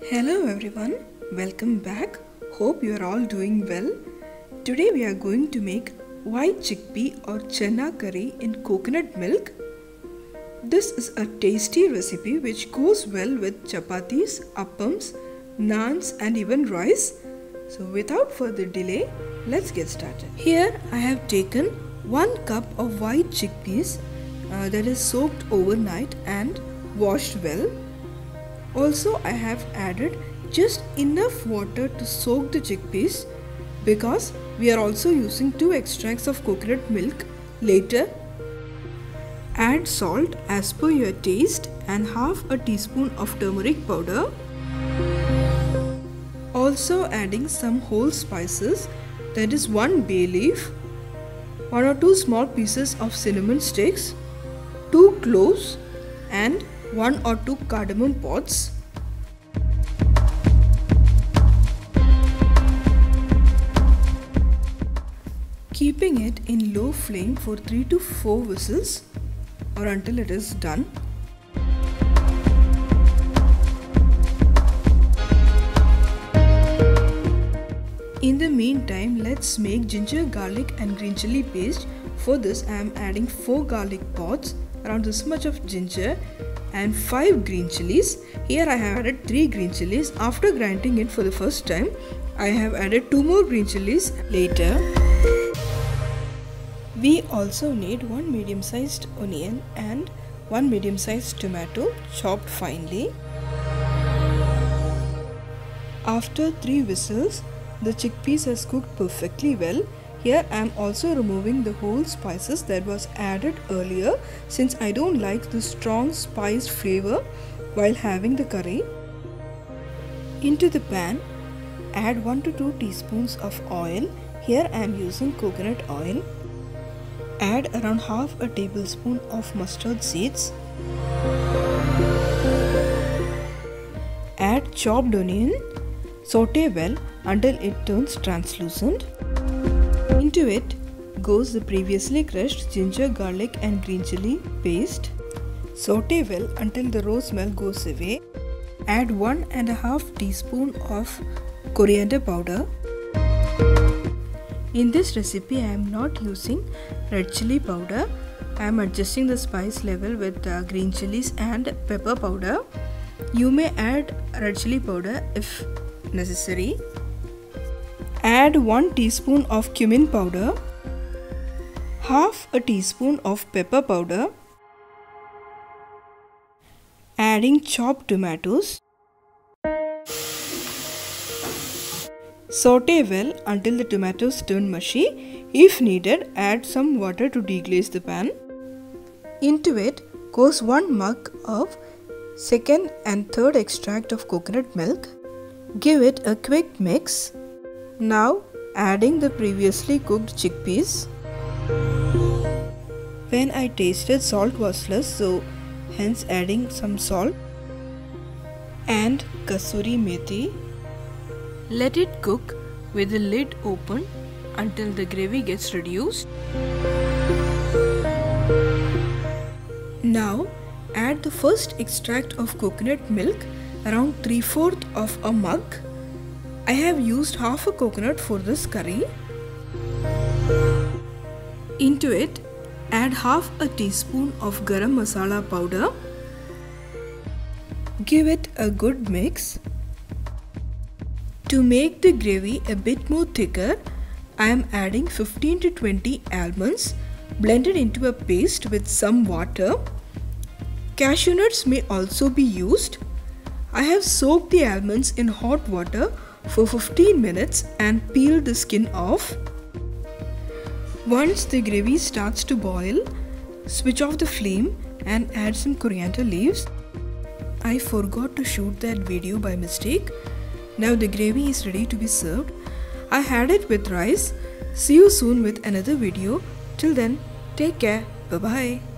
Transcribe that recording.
Hello everyone, welcome back. Hope you are all doing well. Today we are going to make white chickpea or chana curry in coconut milk. This is a tasty recipe which goes well with chapatis, appams, naans and even rice. So without further delay, let's get started. Here I have taken 1 cup of white chickpeas uh, that is soaked overnight and washed well. Also I have added just enough water to soak the chickpeas because we are also using 2 extracts of coconut milk later. Add salt as per your taste and half a teaspoon of turmeric powder. Also adding some whole spices that is 1 bay leaf, 1 or 2 small pieces of cinnamon sticks, 2 cloves and 1 or 2 cardamom pods. Keeping it in low flame for 3 to 4 whistles or until it is done. In the meantime, let's make ginger, garlic and green chili paste. For this, I am adding 4 garlic pods, around this much of ginger and 5 green chilies. Here I have added 3 green chilies. After grinding it for the first time, I have added 2 more green chilies later. We also need 1 medium sized onion and 1 medium sized tomato chopped finely. After 3 whistles, the chickpeas has cooked perfectly well. Here I am also removing the whole spices that was added earlier since I don't like the strong spice flavor while having the curry. Into the pan, add 1 to 2 teaspoons of oil. Here I am using coconut oil. Add around half a tablespoon of mustard seeds. Add chopped onion. Saute well until it turns translucent. Into it goes the previously crushed ginger, garlic and green chili paste. Saute well until the raw smell goes away. Add one and a half teaspoon of coriander powder. In this recipe I am not using red chili powder. I am adjusting the spice level with uh, green chilies and pepper powder. You may add red chili powder if necessary. Add 1 teaspoon of cumin powder, half a teaspoon of pepper powder, adding chopped tomatoes. Saute well until the tomatoes turn mushy. If needed, add some water to deglaze the pan. Into it goes 1 mug of second and third extract of coconut milk. Give it a quick mix. Now adding the previously cooked chickpeas. When I tasted salt was less so hence adding some salt and kasuri methi. Let it cook with the lid open until the gravy gets reduced. Now add the first extract of coconut milk around 3 4th of a mug. I have used half a coconut for this curry. Into it add half a teaspoon of garam masala powder. Give it a good mix. To make the gravy a bit more thicker, I am adding 15 to 20 almonds blended into a paste with some water. Cashew nuts may also be used. I have soaked the almonds in hot water for 15 minutes and peel the skin off. Once the gravy starts to boil, switch off the flame and add some coriander leaves. I forgot to shoot that video by mistake. Now the gravy is ready to be served. I had it with rice. See you soon with another video. Till then, take care. Bye bye.